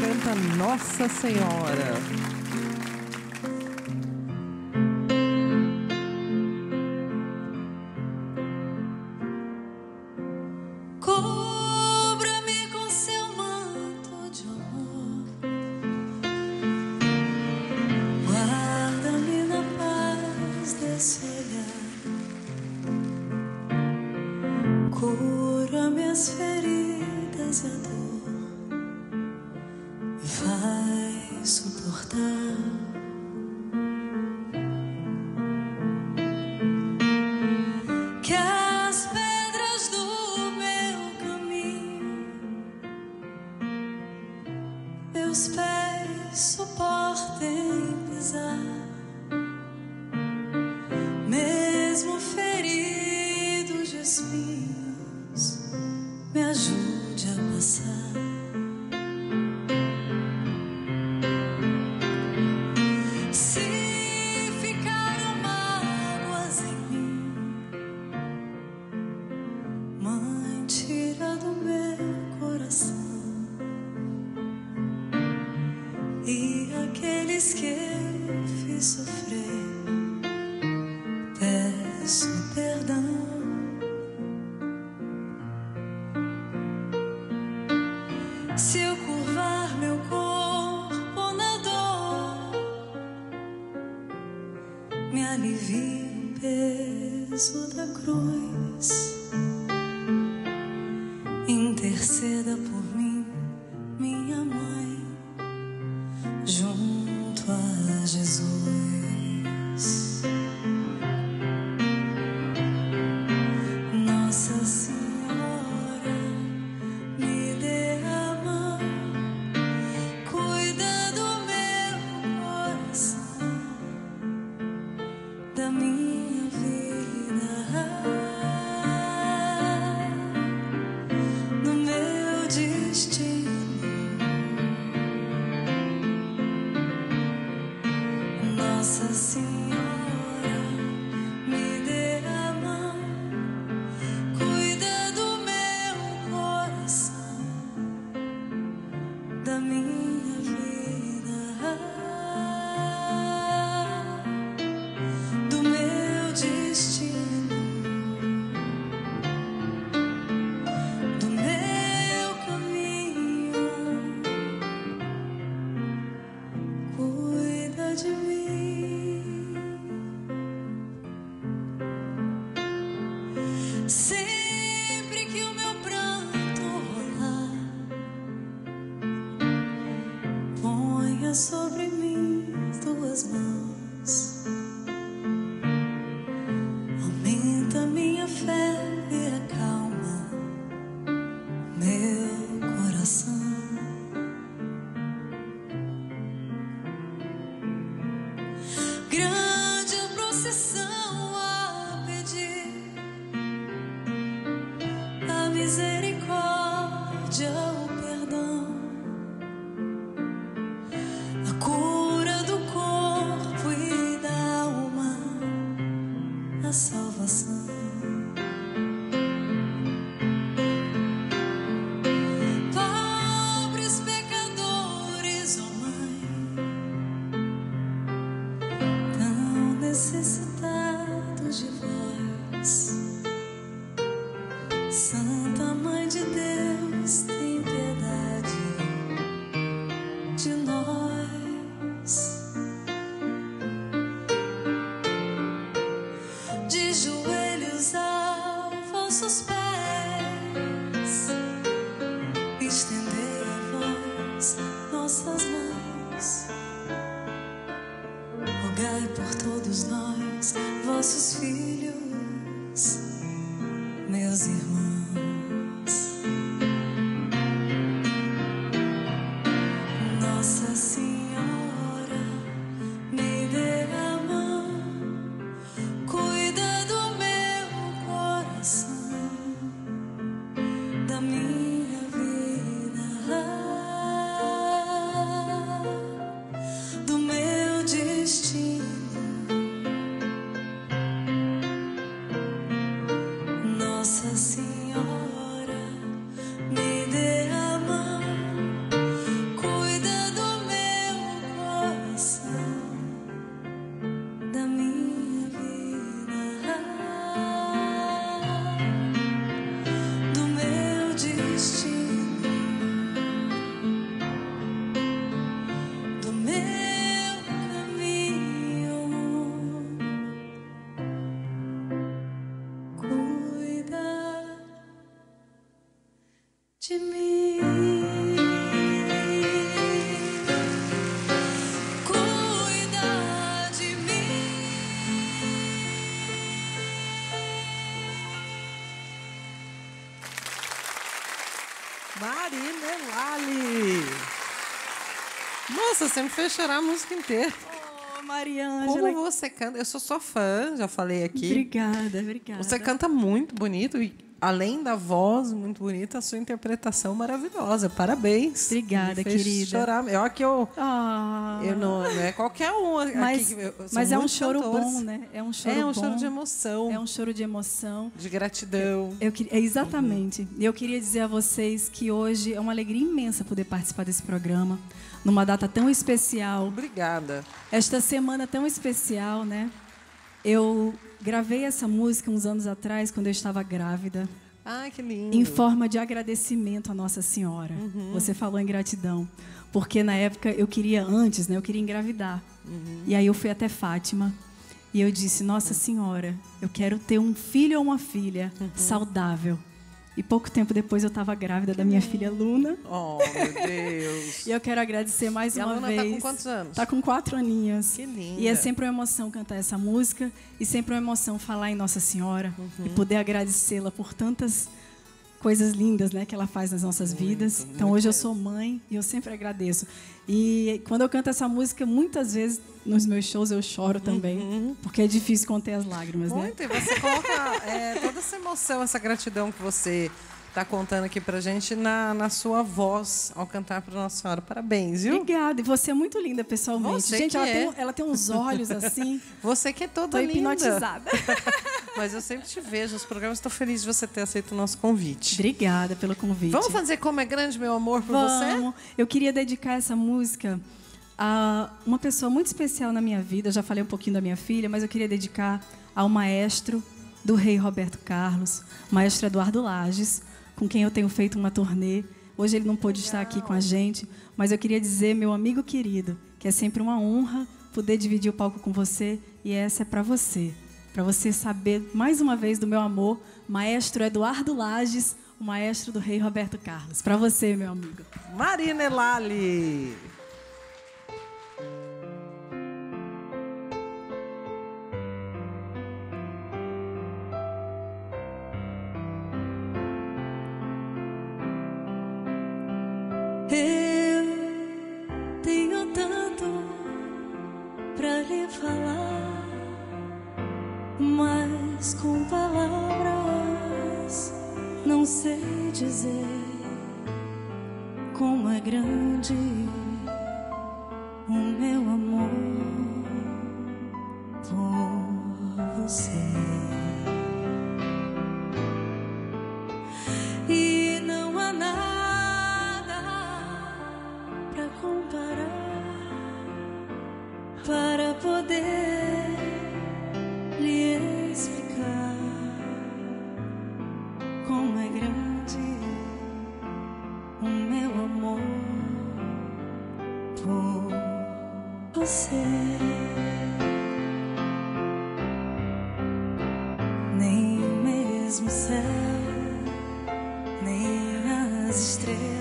canta Nossa Senhora. É. meus pés suportem pisar. me alivia o peso da cruz. assassino. promises. Nossa, você me fez chorar a música inteira. Oh, Mariângela. Como você canta? Eu sou sua fã, já falei aqui. Obrigada, obrigada. Você canta muito bonito e além da voz muito bonita, a sua interpretação maravilhosa. Parabéns. Obrigada, querida. chorar. Eu que eu, Ah, eu não, não é qualquer um aqui. mas, que eu- são mas é um choro cantores. bom, né? É um choro É um bom. choro de emoção, É um choro de emoção. de gratidão. Eu é, exatamente. Eu queria dizer a vocês que hoje é uma alegria imensa poder participar desse programa, numa data tão especial, Obrigada. esta semana tão especial, né? Eu gravei essa música uns anos atrás, quando eu estava grávida, Ai, que lindo. em forma de agradecimento à Nossa Senhora. Você falou em gratidão, porque na época eu queria antes, né? Eu queria engravidar. E aí eu fui até Fátima e eu disse: Nossa Senhora, eu quero ter um filho ou uma filha saudável. E pouco tempo depois eu estava grávida da minha filha Luna. Oh, meu Deus. E eu quero agradecer mais E a uma Luna vez. tá com quantos anos? Tá com quatro aninhos. Que linda. E é sempre uma emoção cantar essa música e sempre uma emoção falar em Nossa Senhora Uhum. e poder agradecê-la por tantas coisas lindas, né, que ela faz nas nossas vidas. Então hoje eu sou mãe e eu sempre agradeço. E quando eu canto essa música, muitas vezes nos meus shows eu choro também, porque é difícil conter as lágrimas, né? Uhum. Muito, e você coloca é, toda essa emoção, essa gratidão que você está contando aqui pra gente na, na sua voz ao cantar para Nossa Senhora. Parabéns, viu? Obrigada. E você é muito linda pessoalmente. Você Gente, ela, é. tem, ela tem uns olhos assim. Você que é toda Tô linda. hipnotizada. Mas eu sempre te vejo nos programas. Estou feliz de você ter aceito o nosso convite. Obrigada pelo convite. Vamos fazer como é grande meu amor por você? Vamos. Eu queria dedicar essa música a uma pessoa muito especial na minha vida. Eu já falei um pouquinho da minha filha, mas eu queria dedicar ao maestro do rei Roberto Carlos, maestro Eduardo Lages, com quem eu tenho feito uma turnê. Hoje ele não pôde estar aqui com a gente, mas eu queria dizer, meu amigo querido, que é sempre uma honra poder dividir o palco com você e essa é para você. Para você saber mais uma vez do meu amor, maestro Eduardo Lages, o maestro do rei Roberto Carlos. Para você, meu amigo. Marina Elali. Sei dizer como é grande nem as estrelas,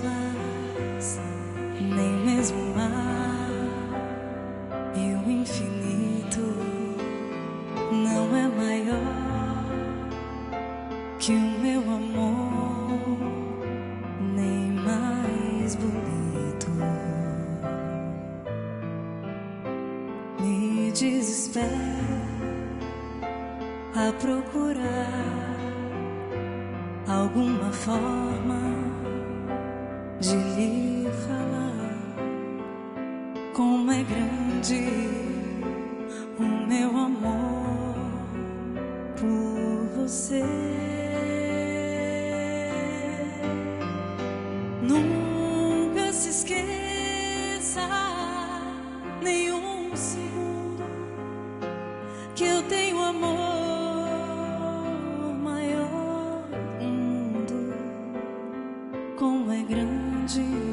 Nunca se esqueça nenhum segundo que eu tenho amor maior do mundo. Como é grande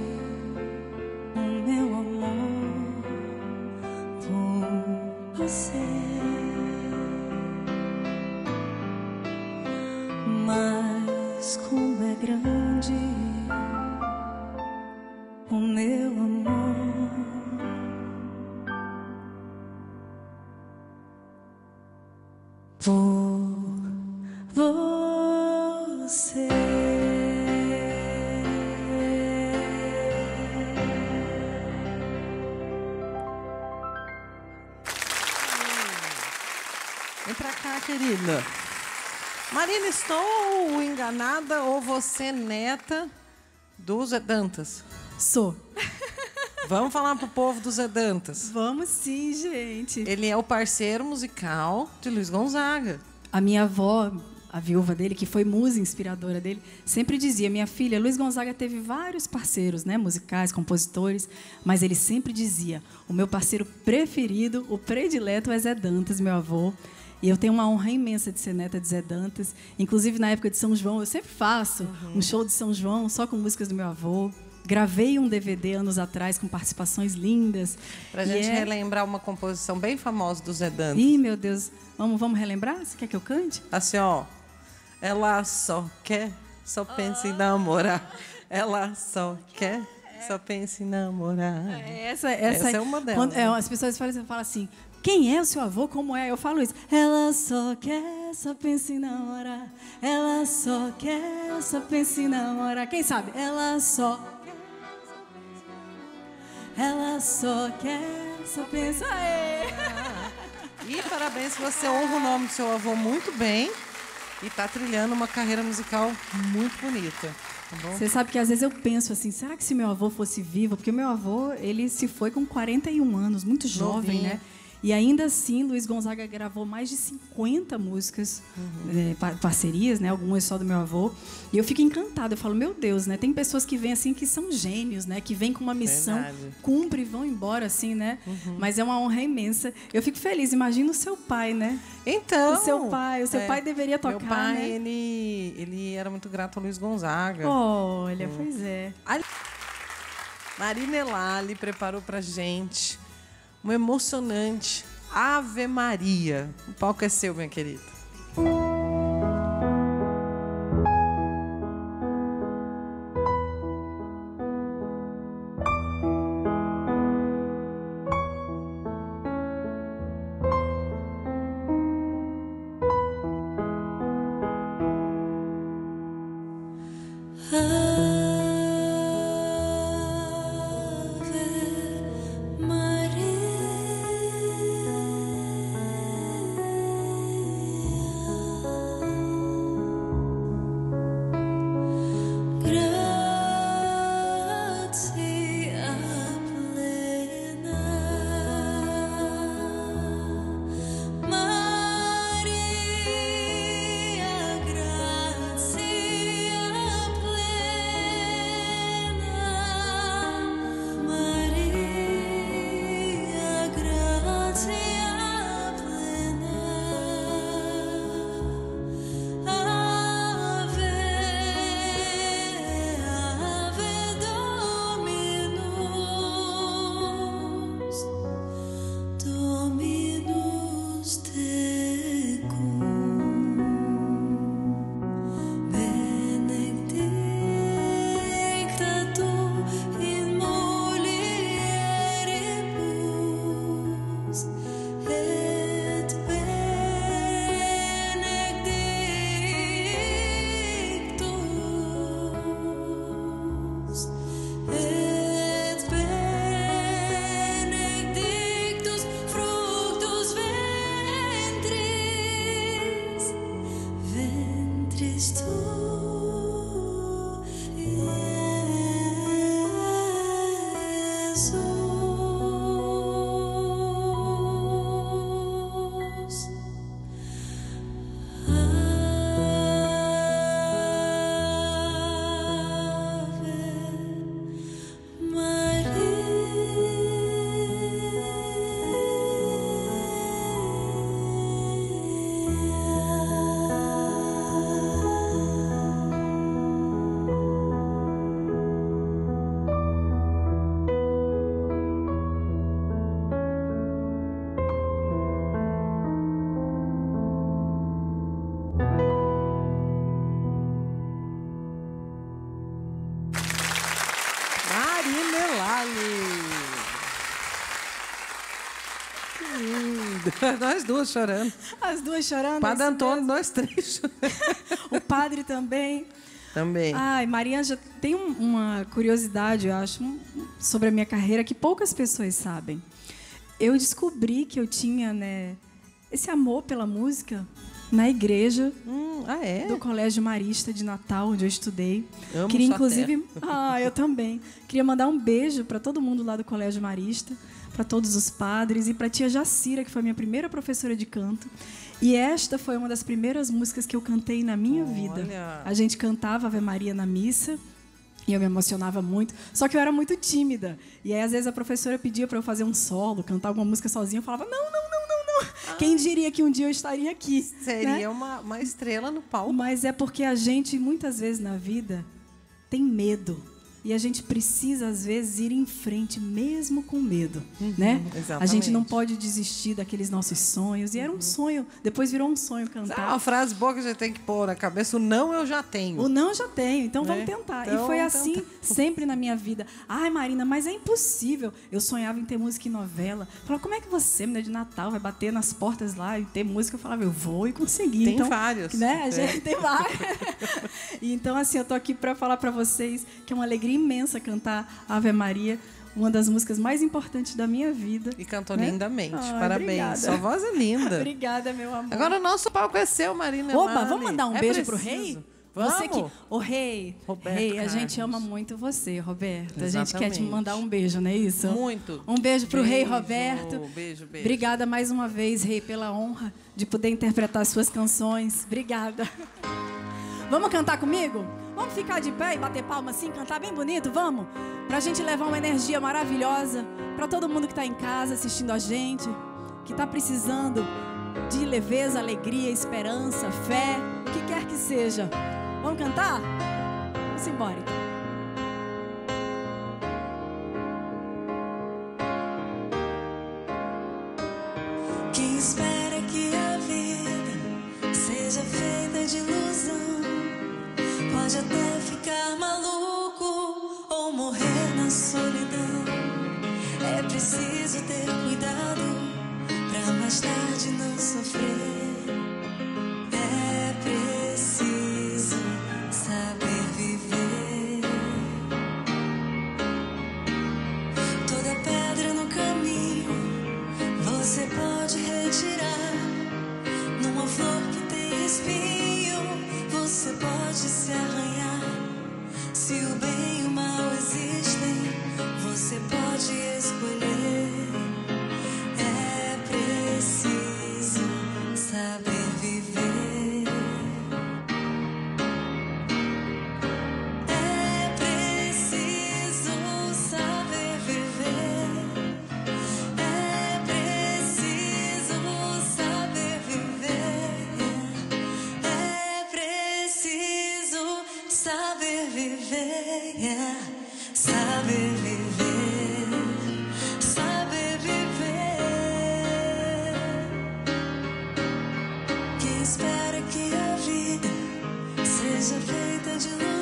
pra cá, querida. Marina, estou enganada ou você é neta do Zé Dantas? Sou. Vamos falar pro povo do Zé Dantas. Vamos sim, gente. Ele é o parceiro musical de Luiz Gonzaga. A minha avó, a viúva dele, que foi musa inspiradora dele, sempre dizia: minha filha, Luiz Gonzaga teve vários parceiros, né, musicais, compositores, mas ele sempre dizia: o meu parceiro preferido, o predileto é Zé Dantas, meu avô. E eu tenho uma honra imensa de ser neta de Zé Dantas. Inclusive, na época de São João, eu sempre faço Uhum. um show de São João só com músicas do meu avô. Gravei um DVD anos atrás com participações lindas. Pra E gente é- relembrar uma composição bem famosa do Zé Dantas. Ih, meu Deus. Vamos, vamos relembrar? Você quer que eu cante? Assim, ó. Ela só quer, só pensa em namorar. Ela só quer, só pensa em namorar. Essa, essa, Essa é uma delas, quando- é, né? as pessoas falam, falam assim: quem é o seu avô? Como é? Eu falo isso. Ela só quer, só pensa em namorar. Ela só quer, só pensa em namorar. Quem sabe? Ela só. Ela só quer, só pensa. Aê! E parabéns você honra o nome do seu avô muito bem e tá trilhando uma carreira musical muito bonita. Tá? Você sabe que às vezes eu penso assim, será que se meu avô fosse vivo? Porque o meu avô, ele se foi com 41 anos, muito jovem, Novinho. né? E ainda assim, Luiz Gonzaga gravou mais de 50 músicas, Uhum. pa- parcerias, né? Algumas só do meu avô. E eu fico encantada. Eu falo, meu Deus, né? Tem pessoas que vêm assim que são gênios, né? Que vêm com uma missão, Verdade. Uhum. cumpre e vão embora, assim, né? Mas é uma honra imensa. Eu fico feliz. Imagina o seu pai, né? Então. O seu pai, o seu é, pai deveria Meu tocar, pai, né? ele, ele era muito grato ao Luiz Gonzaga. Olha, Hum. pois é. Marina Elali preparou pra gente uma emocionante Ave Maria. O palco é seu, minha querida. Nós duas chorando. As duas chorando. Padre é isso Antônio, mesmo. nós três chorando. O padre também. Também. Ai, Maria já tem um- uma curiosidade, eu acho, sobre a minha carreira que poucas pessoas sabem. Eu descobri que eu tinha, né, esse amor pela música na igreja Hum, ah, é? do Colégio Marista de Natal, onde eu estudei. Amo Queria inclusive, ah, eu também. Queria mandar um beijo para todo mundo lá do Colégio Marista, para todos os padres e para tia Jacira, que foi minha primeira professora de canto. E esta foi uma das primeiras músicas que eu cantei na minha vida. Olha. A gente cantava Ave Maria na missa. E eu me emocionava muito, só que eu era muito tímida. E aí, às vezes, a professora pedia para eu fazer um solo, cantar alguma música sozinha. Eu falava: não, não, não, não, não. Quem diria que um dia eu estaria aqui? Ah. Seria né? uma, uma estrela no palco. Mas é porque a gente, muitas vezes na vida, tem medo. E a gente precisa, às vezes, ir em frente, mesmo com medo. né? A exatamente. gente não pode desistir daqueles nossos sonhos. E era um sonho, depois virou um sonho Ah, cantar. uma frase boa que a gente tem que pôr na cabeça: o não eu já tenho. O não eu já tenho, então Né? vamos tentar. Então, e foi assim tentar. sempre na minha vida. Ai, Marina, mas é impossível. Eu sonhava em ter música em novela. Falava, como é que você, menina de Natal, vai bater nas portas lá e ter música? Eu falava, eu vou e consegui. Tem então, vários. Né? A É. gente tem vários. e então, assim, eu tô aqui para falar para vocês que é uma alegria imensa cantar Ave Maria, uma das músicas mais importantes da minha vida. E cantou né? lindamente. Ai, Parabéns. obrigada. Sua voz é linda. Obrigada, meu amor. Agora o nosso palco é seu, Marina. Opa, Mali. vamos mandar um É beijo pro preciso. rei? Vamos. Você que, o rei, Roberto rei, a gente Carlos. ama muito você, Roberto. A gente quer te Exatamente. mandar um beijo, não é isso? Muito. Um beijo pro rei Beijo, Roberto. beijo, beijo. Obrigada mais uma vez, rei, pela honra de poder interpretar suas canções. Obrigada. Vamos cantar comigo? Vamos ficar de pé e bater palma assim, cantar bem bonito? Vamos? Pra gente levar uma energia maravilhosa pra todo mundo que tá em casa assistindo a gente, que tá precisando de leveza, alegria, esperança, fé, o que quer que seja. Vamos cantar? Vamos embora. então. Pode até ficar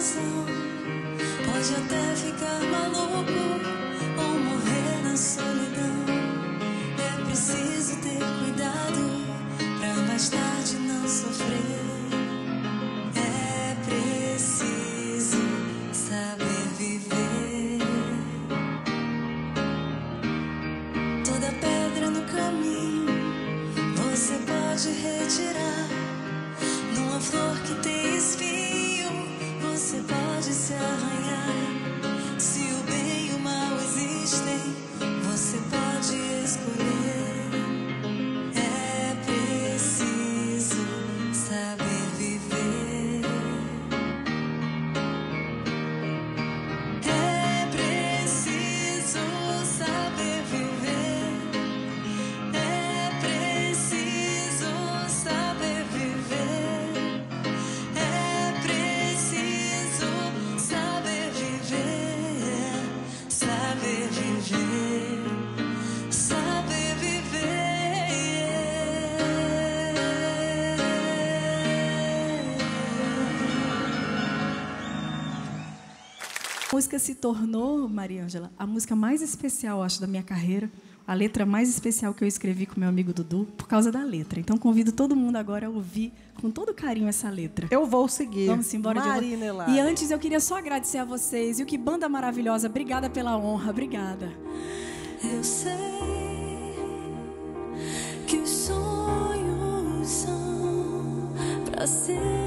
ilusão pode até ficar maluco ou morrer na solidão. É preciso ter cuidado pra mais tarde não sofrer. Música se tornou, Maria Ângela, a música mais especial, acho, da minha carreira. A letra mais especial que eu escrevi com meu amigo Dudu, por causa da letra. Então, convido todo mundo agora a ouvir com todo carinho essa letra. Eu vou seguir. Vamos embora de Marina Elari. E antes eu queria só agradecer a vocês. E o que banda maravilhosa. Obrigada pela honra. Obrigada. Eu sei que os sonhos para sempre.